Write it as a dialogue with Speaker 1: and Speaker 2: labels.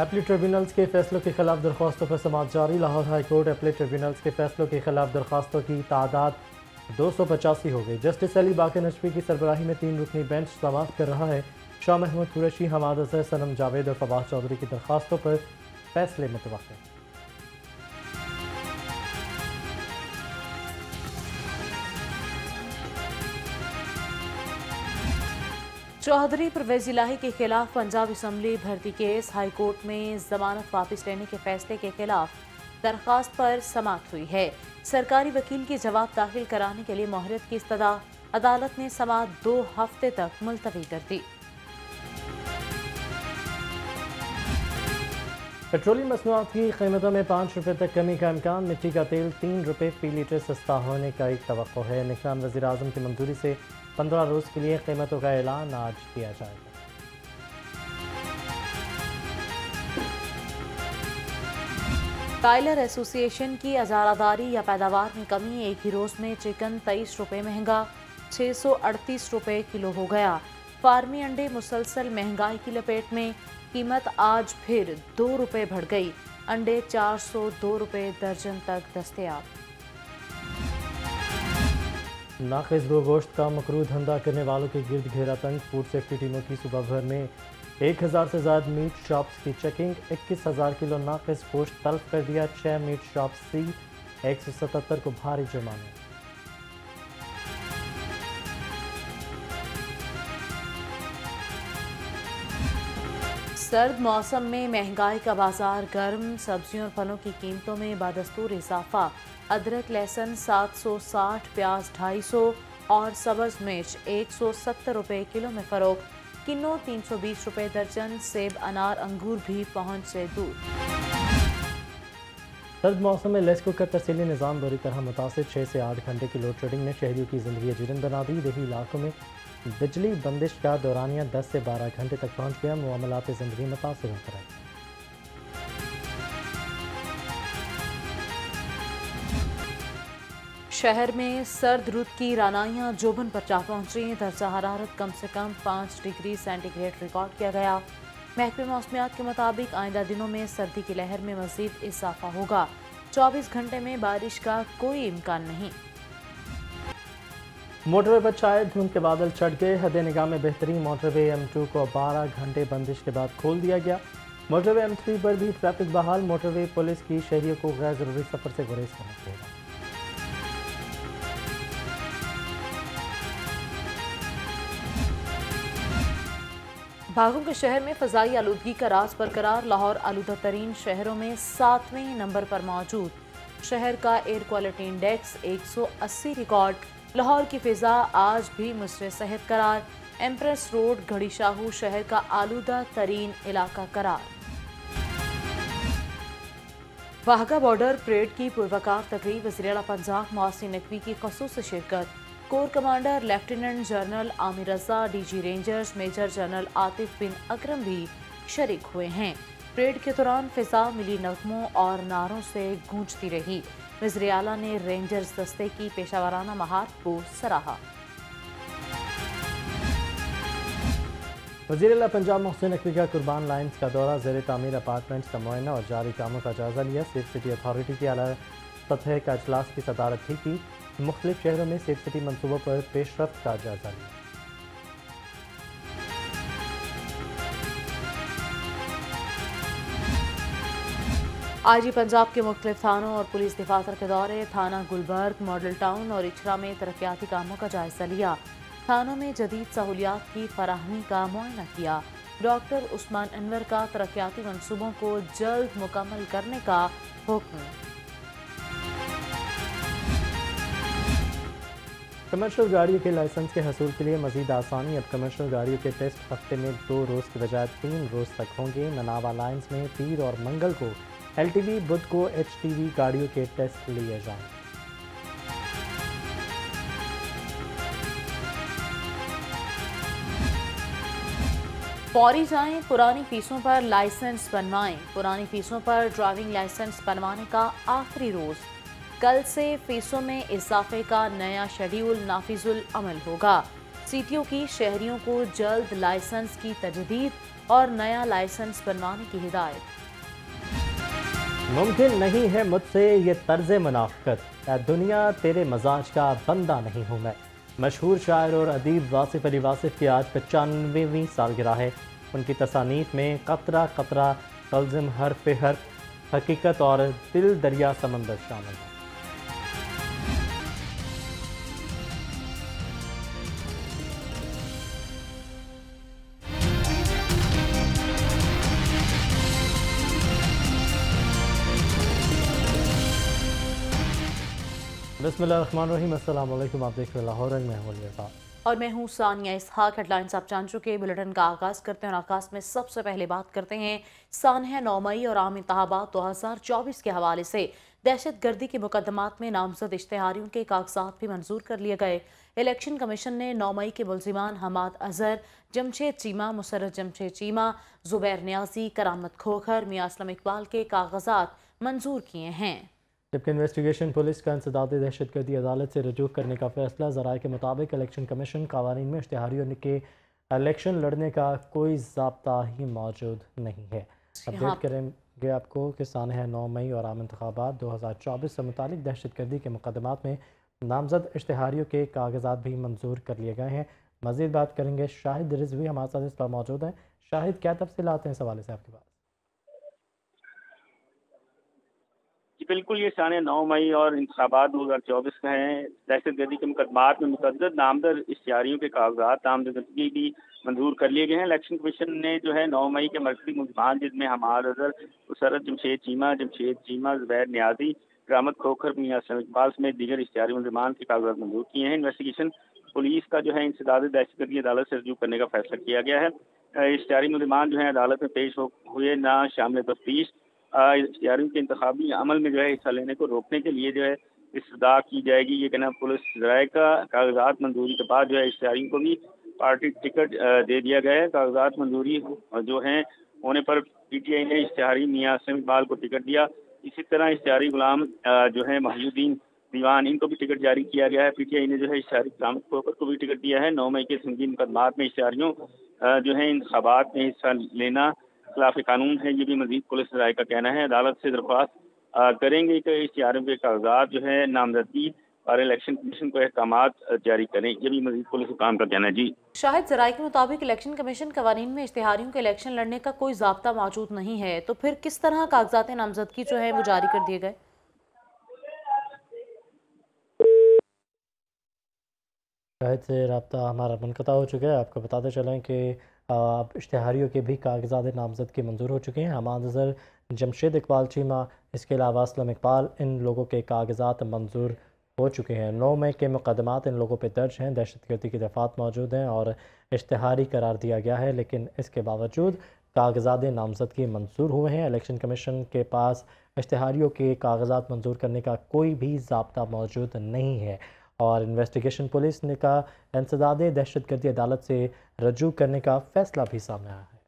Speaker 1: Aptly tribunals के फैसलों के खिलाफ दरख्वास्तों पर समाप्त जारी। Lahore high court appellate tribunals के फैसलों के खिलाफ दरख्वास्तों की तादाद दो सौ पचासी हो गई। जस्टिस अली बाकर नशवी की सरबराही में तीन रुकनी बेंच समाप्त कर रहा है। शाह महमूद कुरैशी, हमाद अजहर, सनम जावेद और फवाद चौधरी की दरख्वास्तों पर फैसले मुतव
Speaker 2: चौधरी परवेज इलाही के खिलाफ पंजाब असम्बली भर्ती केस हाई कोर्ट में जमानत वापस लेने के फैसले के खिलाफ दरखास्त पर समाप्त हुई है। सरकारी वकील की जवाब दाखिल कराने के लिए मोहरत की इस्तः अदालत ने समात दो हफ़्ते तक मुलतवी कर दी।
Speaker 1: पेट्रोलियम मसनूआत की कीमतों में पाँच रुपये तक कमी का इम्कान, मिट्टी का तेल तीन रुपये फ़ी लीटर सस्ता होने का एक तो है। निशान वजी अजम की मंजूरी से पंद्रह रोज़ के लिए कीमतों का ऐलान आज किया जाएगा।
Speaker 2: टाइलर एसोसिएशन की अजारादारी या पैदावार में कमी, एक ही रोज़ में चिकन तेईस रुपये महँगा छः सौ अड़तीस रुपये किलो हो गया। फार्मी अंडे मुसलसल महँगाई की लपेट में, कीमत आज फिर दो रुपये बढ़ गई। अंडे चार सौ दो रुपये दर्जन तक दस्तियाब।
Speaker 1: नाकस दो गोश्त का मकरू धंधा करने वालों के गिरद घेरा तंग। फ़ूड सेफ्टी टीमों की सुबह भर में एक हज़ार से ज़्यादा मीट शॉप्स की चेकिंग इक्कीस हज़ार किलो नाखिज गोश्त तलब कर दिया। छः मीट शॉप्स सी एक सौ सतहत्तर को भारी जुर्माना।
Speaker 2: सर्द मौसम में महँगाई का बाज़ार गर्म, सब्जियों और फलों की कीमतों में बदस्तूर इजाफा। अदरक, लहसुन 760 प्याज 250 और सब्ज मिर्च एक सौ सत्तर रुपये किलो में फ़रोख्त किन्नो 320 रुपये दर्जन, सेब, अनार, अंगूर भी पहुँच से दूर।
Speaker 1: सर्द मौसम में लेस कुकर तसीली निज़ाम बुरी तरह मुतासर छः से आठ घंटे की लोड शेडिंग ने शहरियों की ज़िंदगी जीरन बना दी। देही इलाकों में बिजली बंदिश का दौरानिया 10 से 12 घंटे तक पहुँच गया। मामलात ज़िंदगी मुतासर होकर
Speaker 2: शहर में सर्द रुत की रानाइयाँ जोबन पर जा पहुँची। दर्जा हरारत कम से कम पाँच डिग्री सेंटीग्रेड रिकॉर्ड किया गया। महकमे मौसमियात के मुताबिक आइंदा दिनों में सर्दी की लहर में मजीद इजाफा होगा। 24 घंटे में बारिश का कोई इम्कान नहीं।
Speaker 1: मोटरवे पर छाए धुंध के बादल चढ़ गए। हद निगाह में बेहतरीन मोटरवे एम टू को 12 घंटे बंदिश के बाद खोल दिया गया। मोटरवे एम थ्री पर भी ट्रैफ़िक बहाल। मोटरवे पुलिस की शहरियों को गैर ज़रूरी सफ़र से गुरेज करना चाहिए
Speaker 2: बाघों के शहर में फजाई आलूदगी का राज बरकरार। लाहौर आलूदा तरीन शहरों में सातवें नंबर पर मौजूद। शहर का air quality index 180 record Lahore की फिजा आज भी मुसर सेहत करार। एम्प्रेस रोड घड़ी शाहू शहर का आलूदा तरीन इलाका करार। वाहगा बॉर्डर परेड की पुरवकार तकरीब वजी पंजाब मोहसिन नकवी की खसूस शिरकत। Corps commander lieutenant general Aamir Raza, DG rangers major general Atif bin Akram भी शरीक हुए हैं। परेड के दौरान फिजा, मिली नगमों और नारों से गूंजती रही। वजर अला ने रेंजर्स दस्ते की पेशावराना महारत को सराहा।
Speaker 1: वजी अला पंजाब मोहसिन नकवी का कुर्बान लाइन्स का दौरा, जेर तमीर अपार्टमेंट्स का मुआयना और जारी कामों का जायजा लिया। सेफ़ सिटी अथॉरिटी की अला सतह का अजलास की सदारत भी की। मुख्तलिफ़ शहरों में सेफ़ सिटी मनसूबों पर पेशरफ का जायजा लिया।
Speaker 2: आज ही पंजाब के मुख्तलिफ़ थानों और पुलिस दफातर के दौरे, थाना गुलबर्ग, मॉडल टाउन और इछरा में तरक्याती कामों का जायजा लिया। थानों में जदीद सहूलियात की फराहमी का मुआयना किया। डॉक्टर उस्मान अनवर का तरक्याती मनसूबों को जल्द मुकम्मल करने का हुक्म।
Speaker 1: कमर्शियल गाड़ियों के लाइसेंस के हसूल के लिए मजीद आसानी। अब कमर्शियल गाड़ियों के टेस्ट हफ़्ते में दो रोज़ के बजाय तीन रोज़ तक होंगे। ननावा लाइन्स में पीर और मंगल को एलटीवी बुध को एचटीवी गाड़ियों के टेस्ट लिए जाएँ।
Speaker 2: फौरी जाएँ, पुरानी फीसों पर लाइसेंस बनवाएँ। पुरानी फीसों पर ड्राइविंग लाइसेंस बनवाने का आखिरी रोज। कल से फीसों में इजाफे का नया शेड्यूल नाफिजुल अमल होगा। सीटीओ की शहरियों को जल्द लाइसेंस की तजदीद और नया लाइसेंस बनवाने की हिदायत।
Speaker 1: मुमकिन नहीं है मुझसे ये तर्ज मुनाफ्त दुनिया तेरे मजाज का बंदा नहीं हूँ मैं। मशहूर शायर और अदीब वासिफ अली वासिफ की आज पचानवेवीं सालगिरह है। उनकी तसानीफ में कतरा कतरा तलजम हर पे हर हकीकत और दिल दरिया समंदर शामिल है। बसमीम आप देख रहे लाहौर में
Speaker 2: और मैं हूँ सानिया इसहाक। हेडलाइंस आप जान चुके बुलेटिन का आगाज़ करते हैं और आगाज़ में सबसे पहले बात करते हैं सानह नौ मई और आम इंतबात दो हज़ार चौबीस के हवाले से। दहशत गर्दी के मुकदमात में नामजद इश्तहारियों के कागजात भी मंजूर कर लिए गए। इलेक्शन कमीशन ने नौ मई के मुलजिमान हमाद अजहर, जमशेद चीमा मुसरत जमशेद चीमा, जुबैर न्याजी, करामत खोखर, मियाँ असलम इकबाल के कागजात मंजूर किए हैं।
Speaker 1: जबकि इन्वेस्टिगेशन पुलिस का इंसदाद दहशत गर्दी अदालत से रजू करने का फैसला ज़राए के मुताबिक इलेक्शन कमीशन कवानी में इश्तहारियों के इलेक्शन लड़ने का कोई जबता ही मौजूद नहीं है। अपडेट करेंगे आपको कि सान है नौ मई और आम इंतबात दो हज़ार चौबीस से मुतल दहशत गर्दी के मुकदमात में नामजद इश्तहारियों के कागजात भी मंजूर कर लिए गए हैं। मज़ीद बात करेंगे शाहिद रिजवी हमारे साथ इस पर मौजूद हैं। शाहिद क्या तफसी हैं इस हवाले से आपके पास
Speaker 3: बिल्कुल, ये सान नौ मई और इंतबात दो हज़ार चौबीस का है। दहशत गर्दी के मुकदमात में मुतद नामदर इश्तियारियों के कागजात नामजदगी भी मंजूर कर लिए गए हैं। इलेक्शन कमीशन ने जो है नौ मई के मरकजी मुलमान जिसमें हमार अजहर उसरत जमशेद चीमा जमशेद चीमा, जुबैर न्याजी ग्रामत खोखर, मियाँ इकबाल समेत दीगर इश्तियारी मुलमान के कागजात मंजूर किए हैं। इन्वेस्टिगेशन पुलिस का जो है इंसदाद दहशत गर्दी अदालत से रजू करने का फैसला किया गया है। इश्तियारी मुलमान जो है अदालत में पेश हुए ना शामिल तफ्तीश। इश्तियारियों के इंतबी अमल में जो है हिस्सा लेने को रोकने के लिए जो है इस्तः की जाएगी। ये कहना पुलिस जराए का कागजात मंजूरी के बाद जो है इश्तियारियों को भी पार्टी टिकट दे दिया गया है। कागजात मंजूरी जो है, होने पर पीटीआई ने इश्तिहारी मियाँ इकबाल को टिकट दिया। इसी तरह इश्तिहारी गुलाम जो है महाजुद्दीन दीवान, इनको भी टिकट जारी किया गया है। पीटीआई ने जो है इश्तिहारी गुलाम खोकर को भी टिकट दिया है। नौ मई के संगीन मुकदमात में इश्तिहारियों जो है इंतबात में हिस्सा लेना खिलाफ कानून है ये भी मजीद पुलिस राय का कहना है। अदालत से दरख्वास्त करेंगे कि इश्तियारों के कागजात जो है नामजदगी और इलेक्शन कमीशन को अहकाम जारी करें। ये भी मजीद पुलिस काम का कहना है। जी।
Speaker 2: शाहिद जराये के मुताबिक इलेक्शन कमीशन कवानीन में इश्तिहारियों के इलेक्शन लड़ने का कोई जबता मौजूद नहीं है तो फिर किस तरह कागजात नामजदगी जो है वो जारी कर दिए गए?
Speaker 1: शायद से रबता हमारा मनकता हो चुका है। आपको बताते चलें कि इश्तहारियों के भी कागजात नामजद के मंजूर हो चुके हैं। हमाद नज़र जमशेद इकबाल चीमा, इसके अलावा असलम इकबाल, इन लोगों के कागजात मंजूर हो चुके हैं। नौ मई के मुकदमात इन लोगों पर दर्ज हैं। दहशत गर्दी की दफात मौजूद हैं और इश्तहारी करार दिया गया है, लेकिन इसके बावजूद कागजात नामजदगी मंजूर हुए हैं। इलेक्शन कमीशन के पास इश्तहारियों के कागजात मंजूर करने का कोई भी जबता मौजूद नहीं है। और इन्वेस्टिगेशन पुलिस ने का इंसदादे दहशत गर्दी अदालत से रजू करने का फैसला भी सामने आया है।